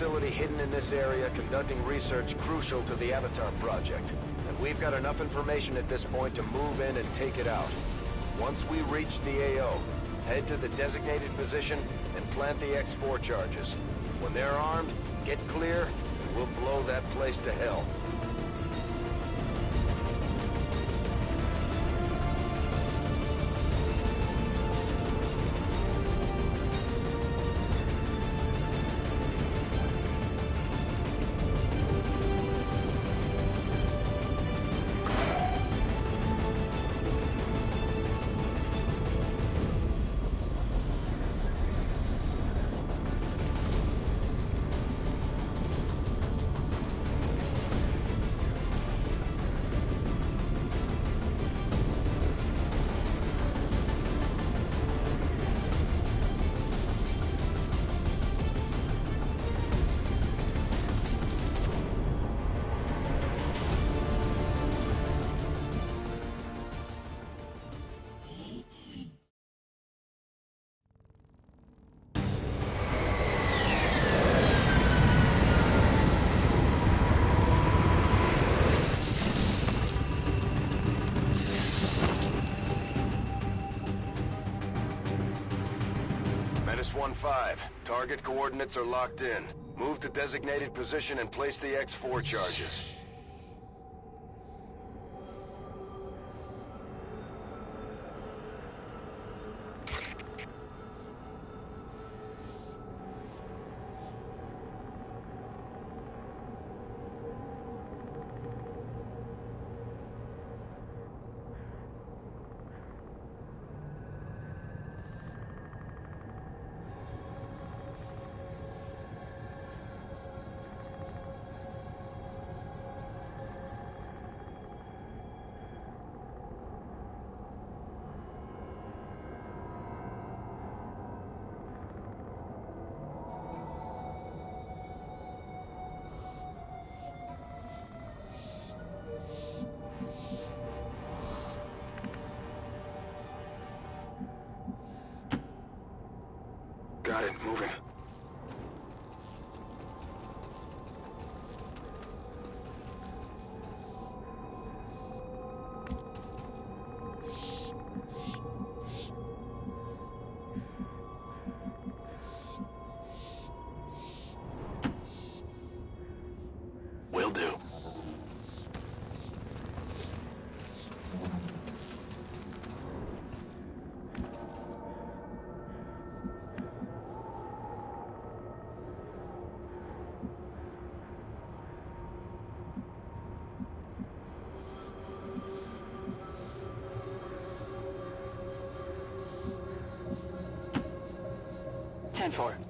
facility hidden in this area conducting research crucial to the Avatar project. And we've got enough information at this point to move in and take it out. Once we reach the AO, head to the designated position and plant the X4 charges. When they're armed, get clear, and we'll blow that place to hell. Menace 1-5. Target coordinates are locked in. Move to designated position and place the X4 charges. Got it, moving. Ten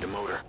To motor.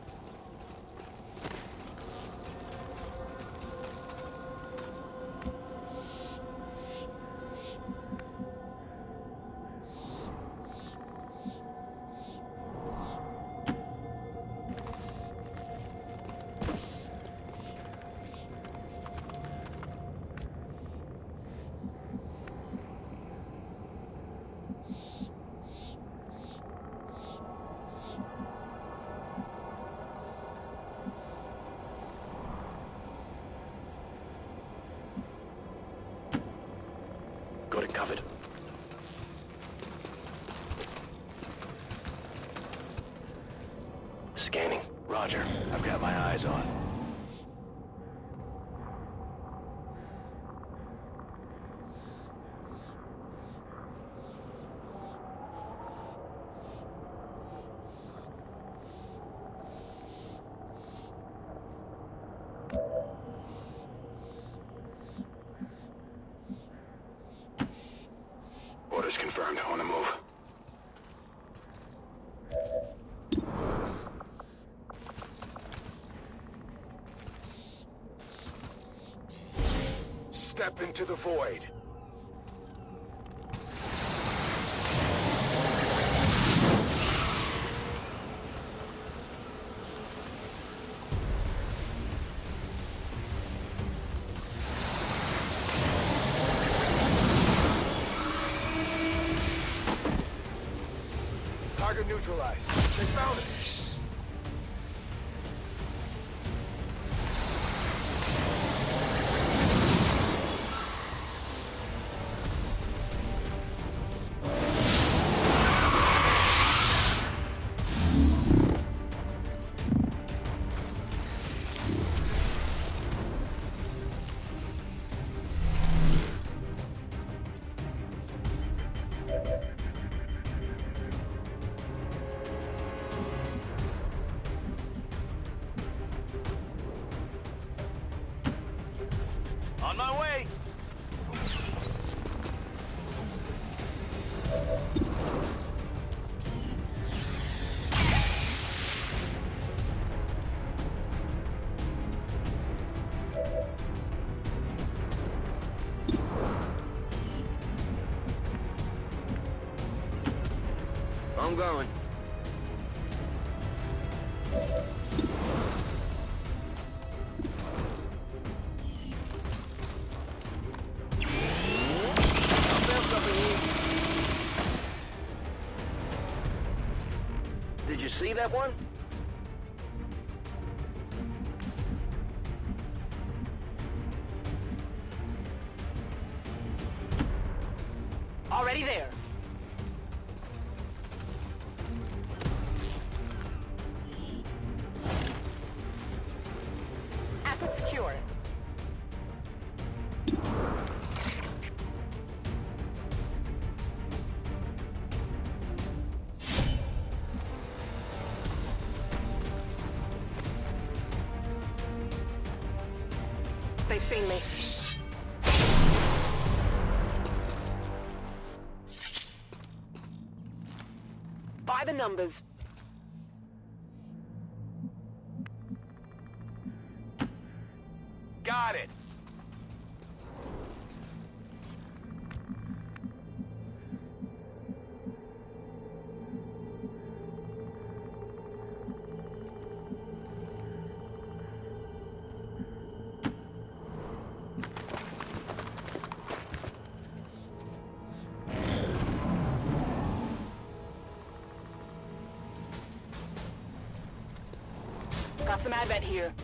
confirmed. Move. Step into the void. Target neutralized. They found it. that one? numbers. combat here.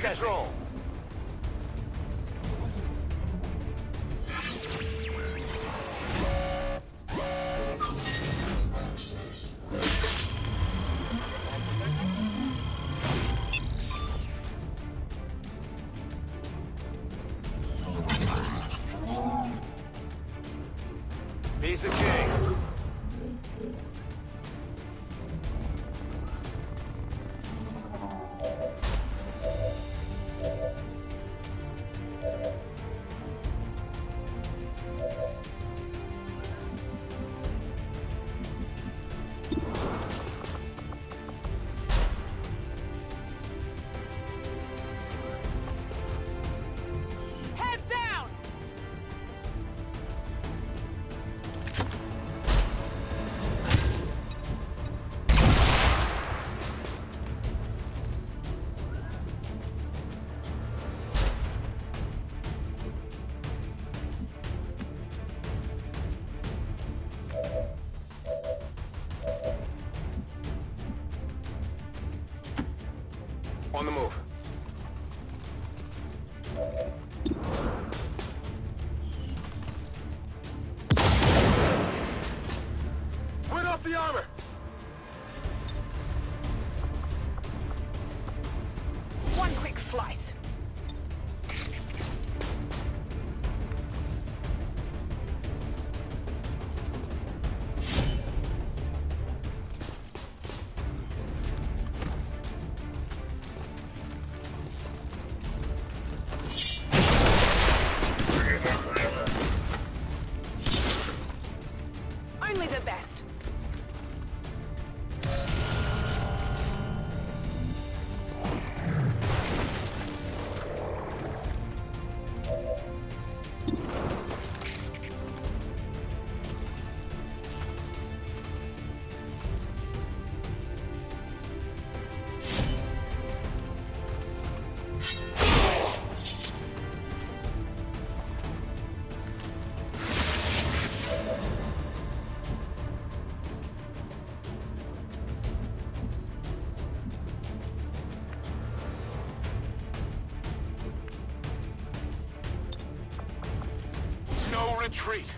Прихожу! Retreat!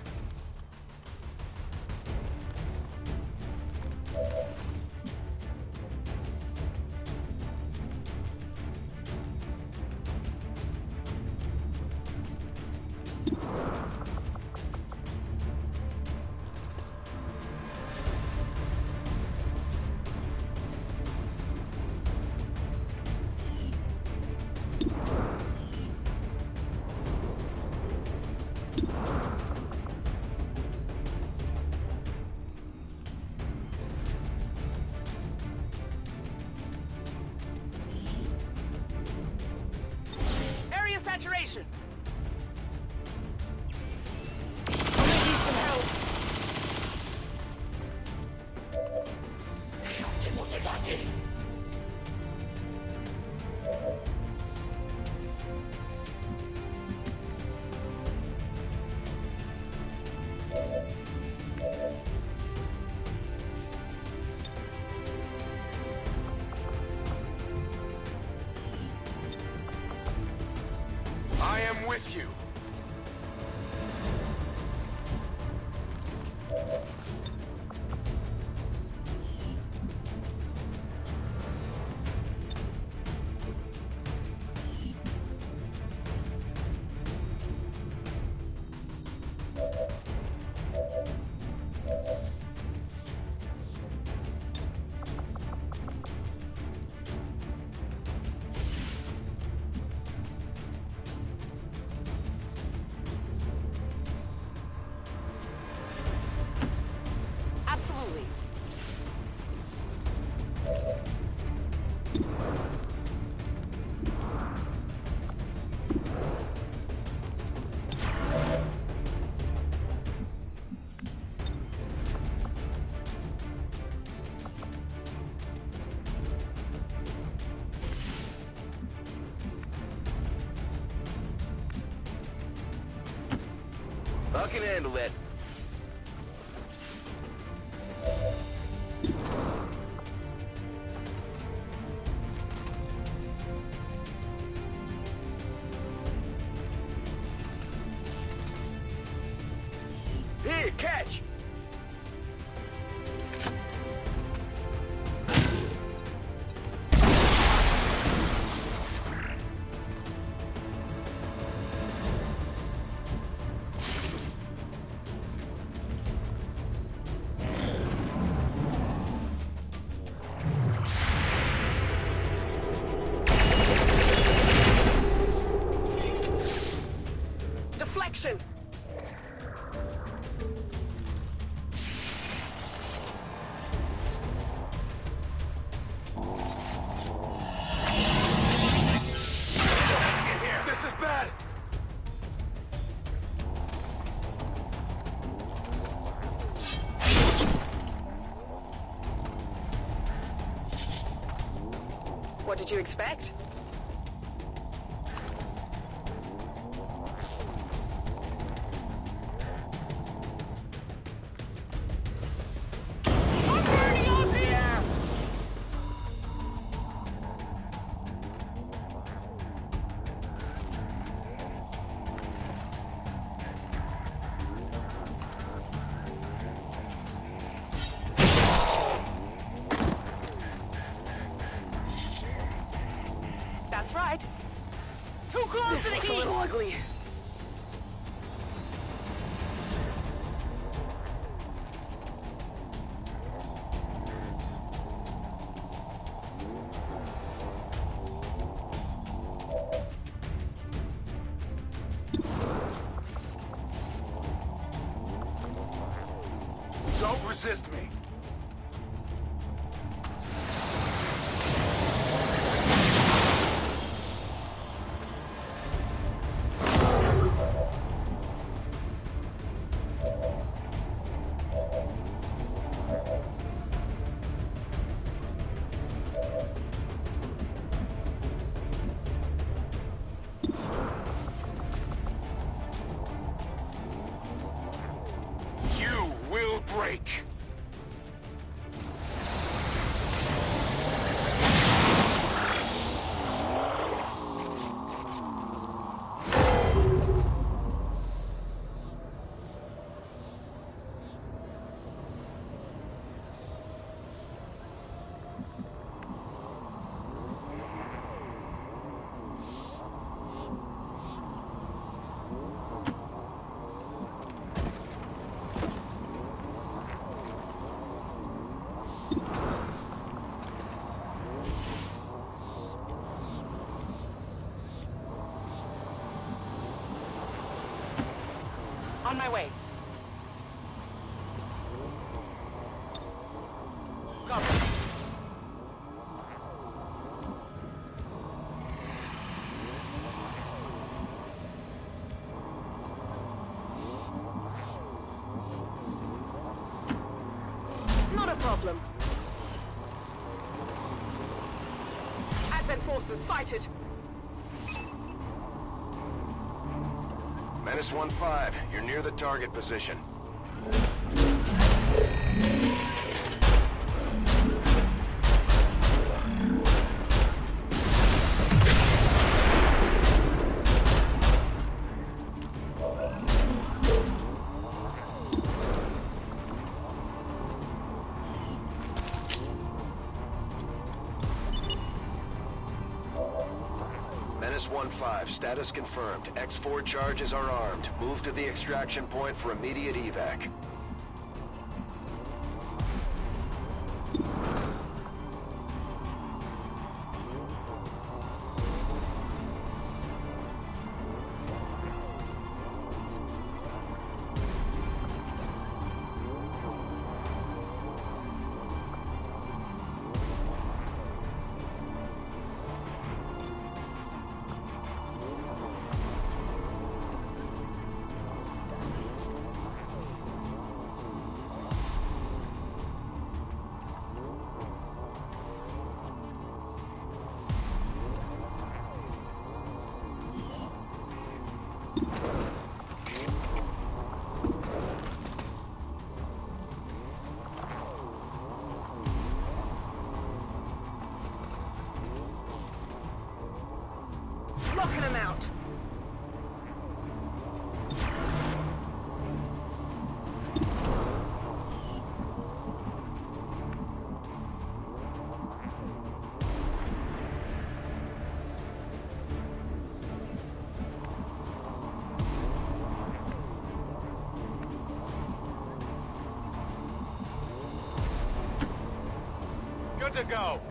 Can handle that. You expect? On 115. You're near the target position. 1-5, status confirmed. X4 charges are armed. Move to the extraction point for immediate evac. To go.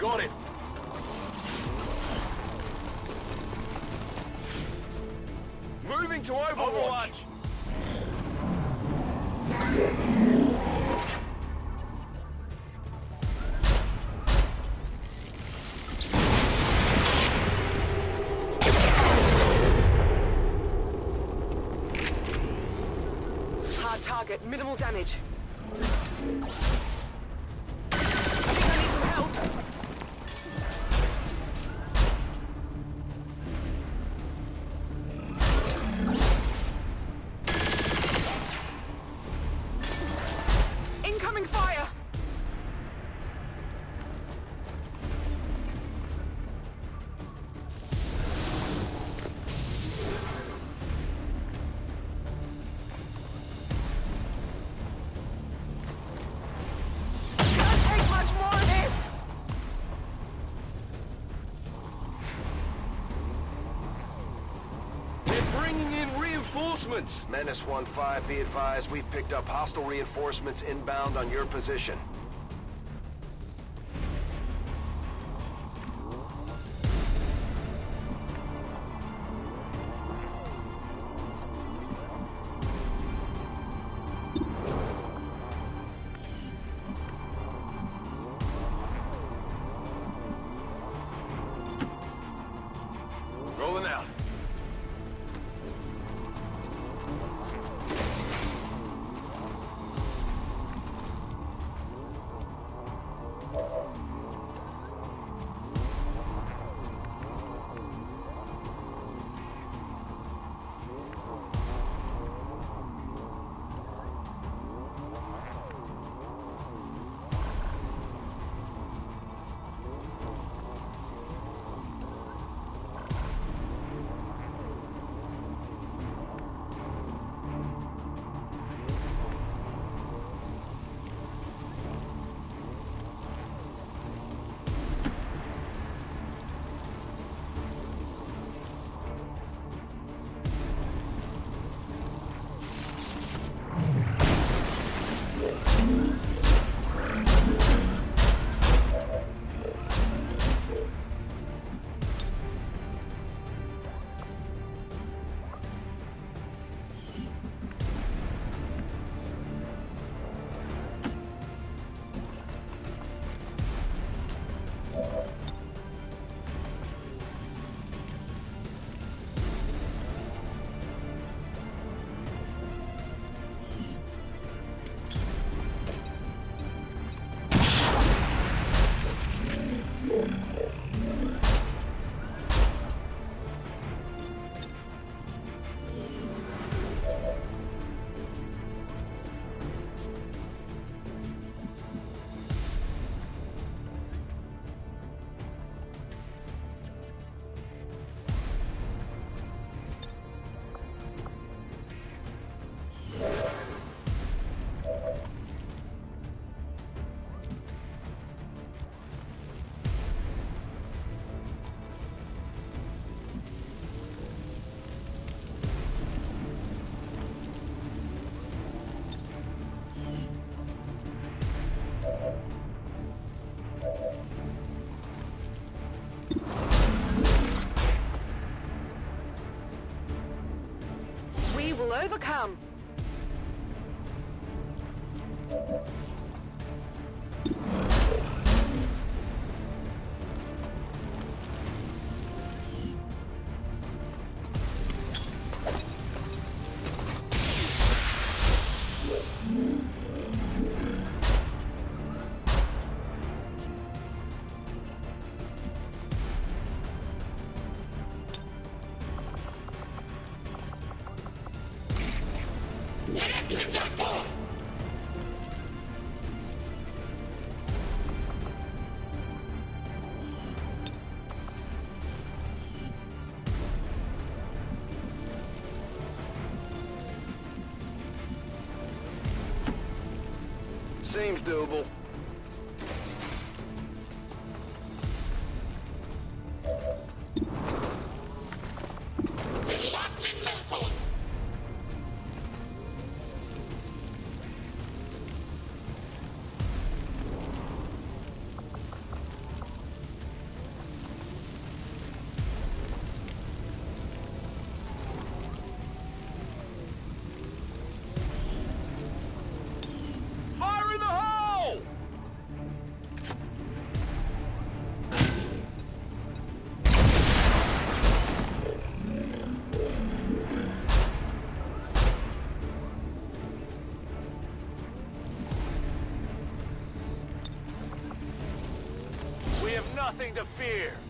Got it. Moving to Overwatch. Overwatch. Reinforcements. Menace 1-5, be advised, we've picked up hostile reinforcements inbound on your position. Overcome. Seems doable. Nothing to fear.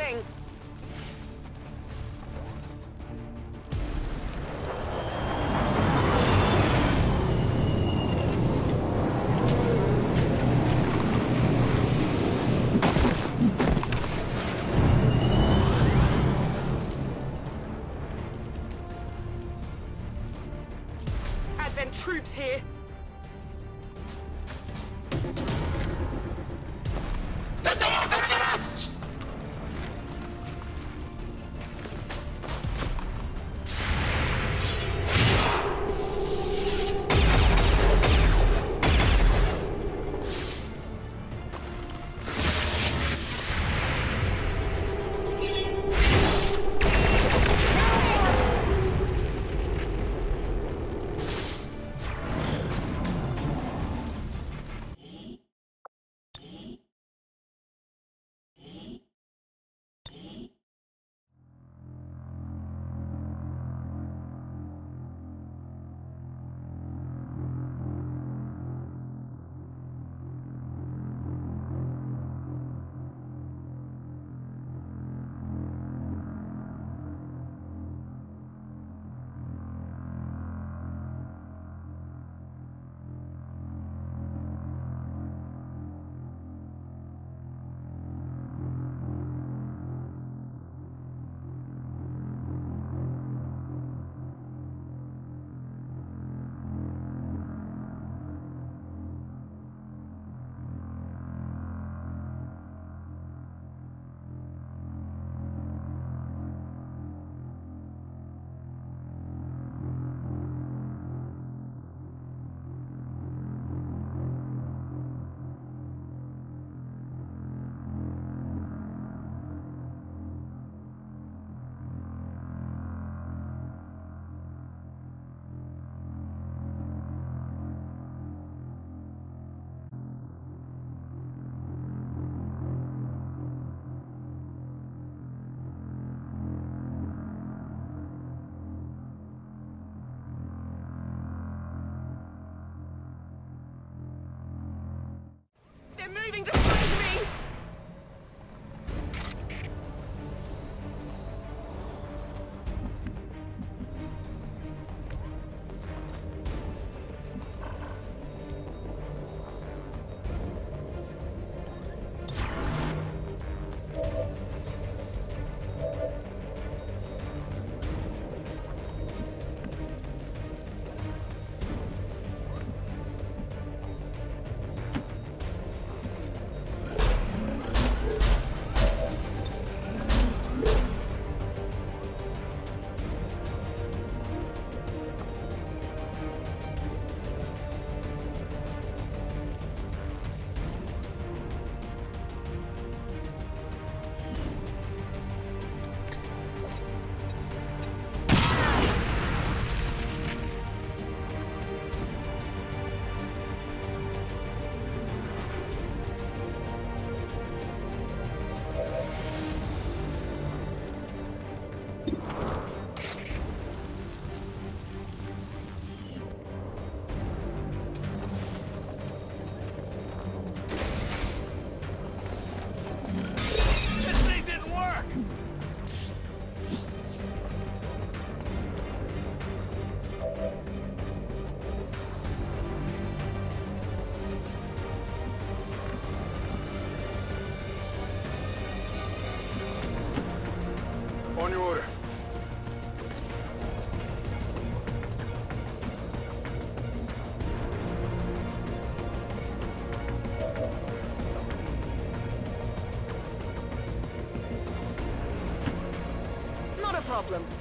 thing. Problem.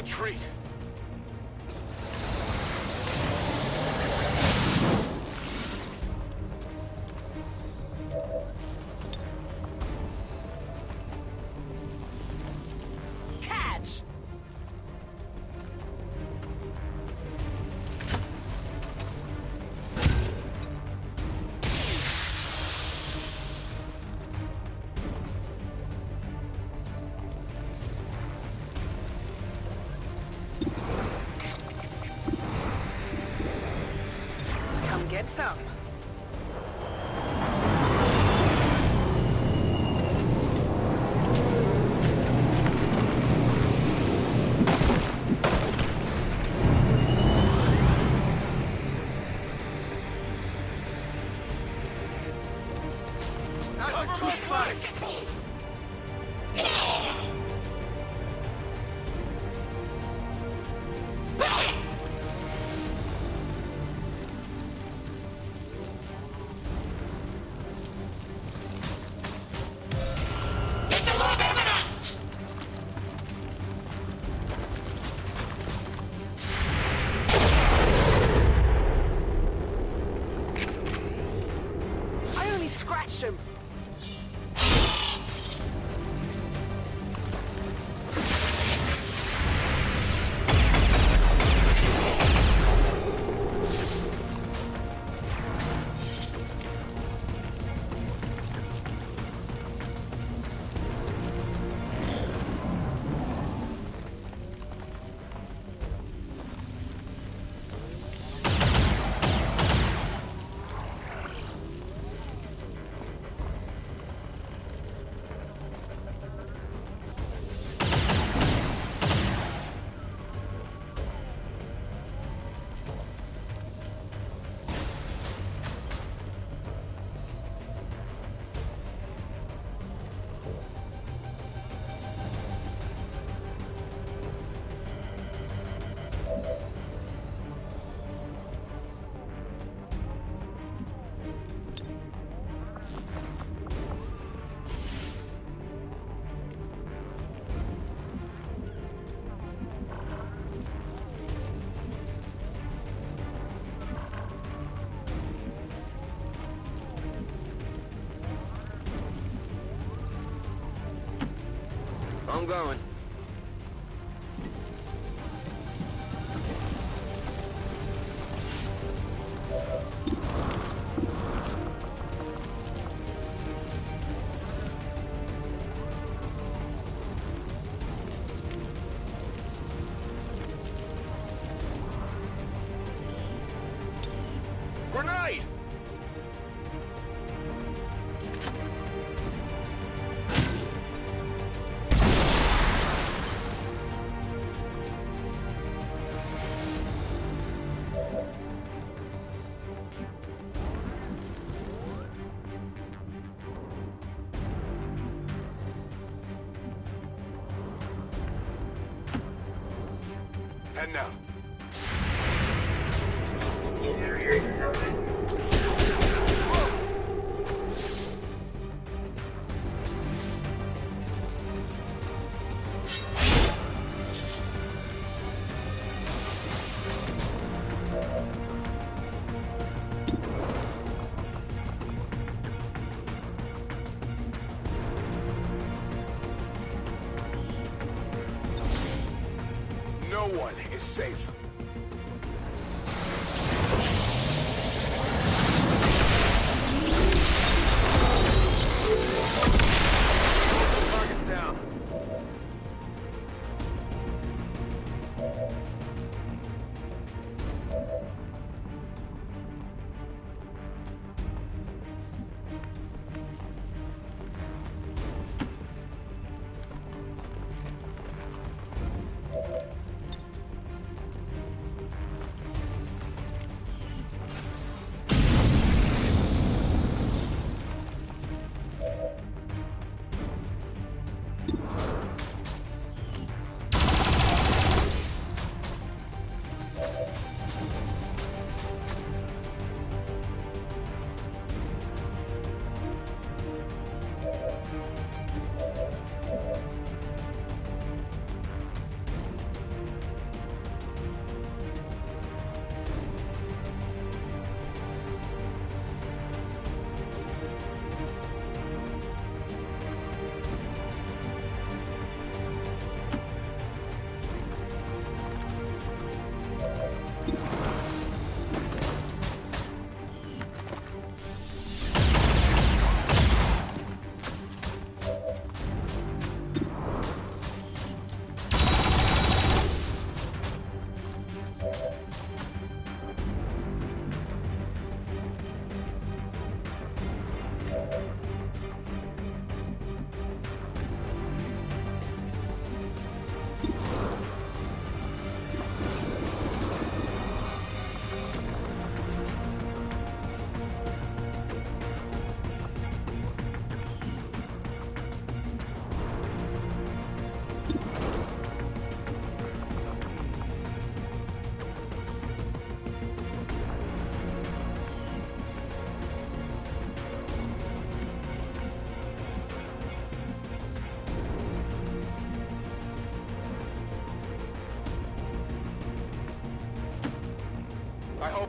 Retreat. I'm going.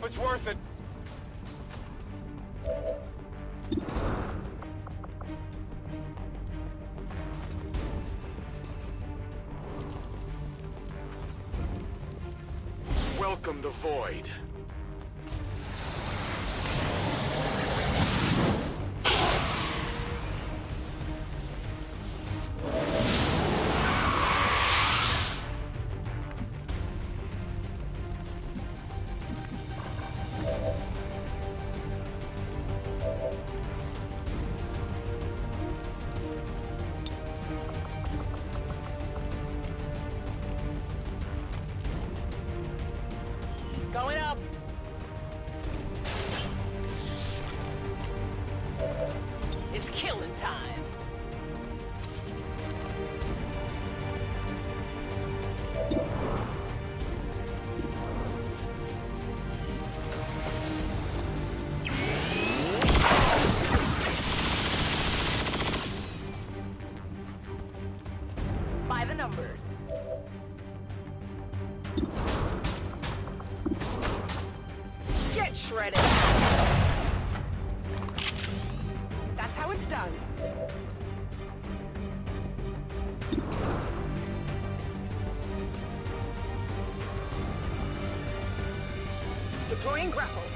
Hope it's worth it. Welcome to Void. Deploying grapple.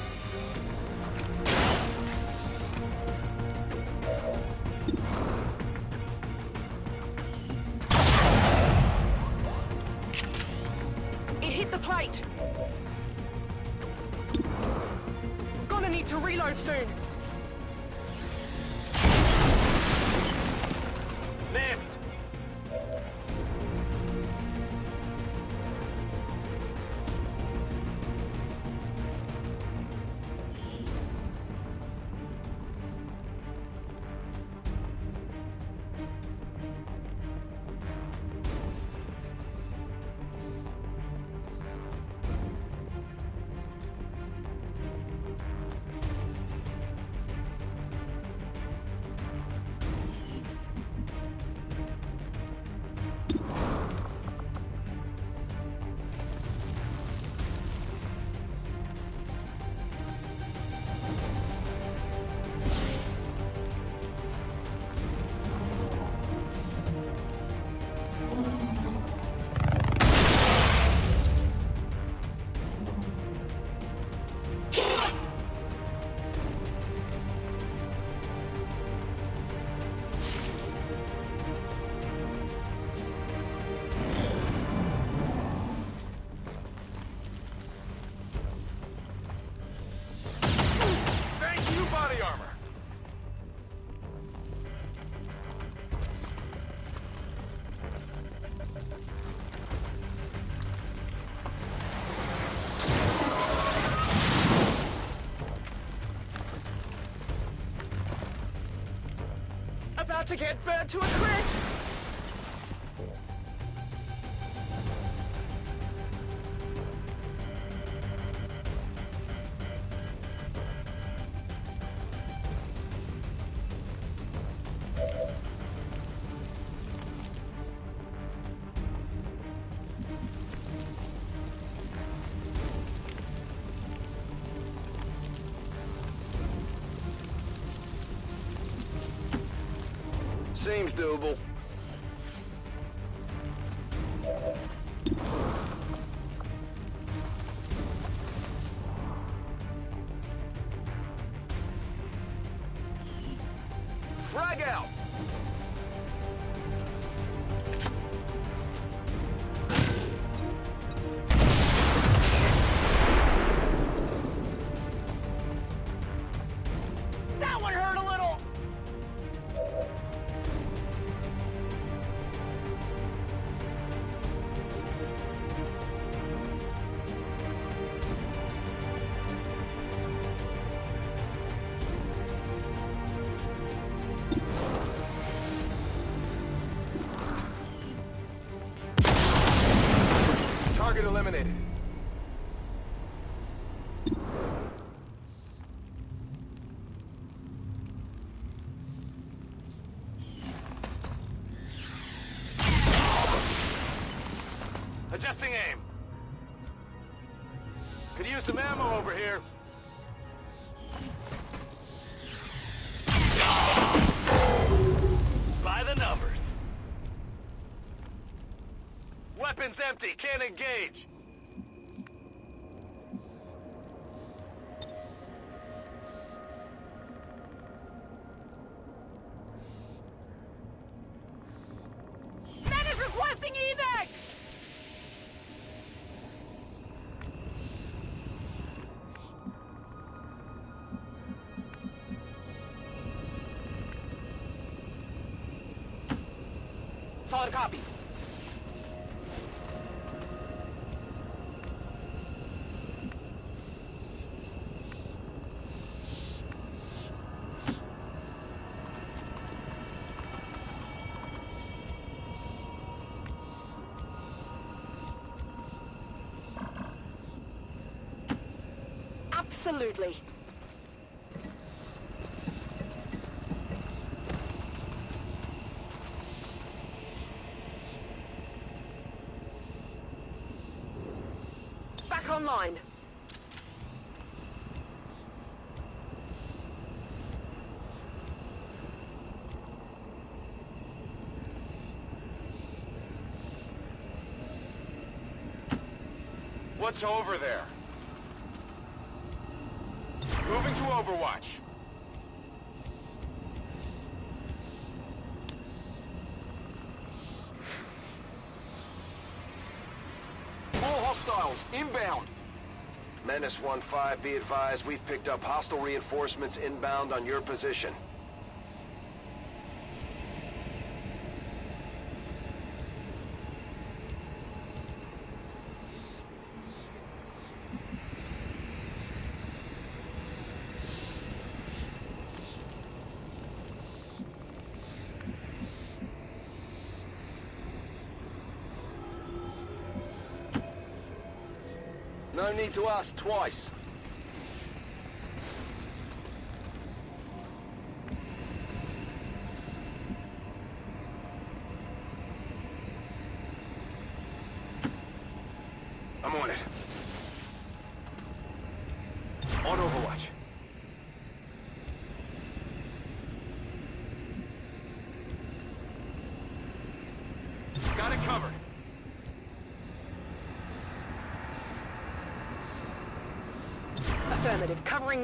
to get back to a crick. doable. Adjusting aim. Could use some ammo over here. By the numbers. Weapons empty, can't engage. Absolutely. Back online. What's over there? Moving to Overwatch. Hostiles, inbound. Menace 1-5, be advised, we've picked up hostile reinforcements inbound on your position. No need to ask twice. I'm on it. On Overwatch. Got it covered.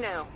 Now.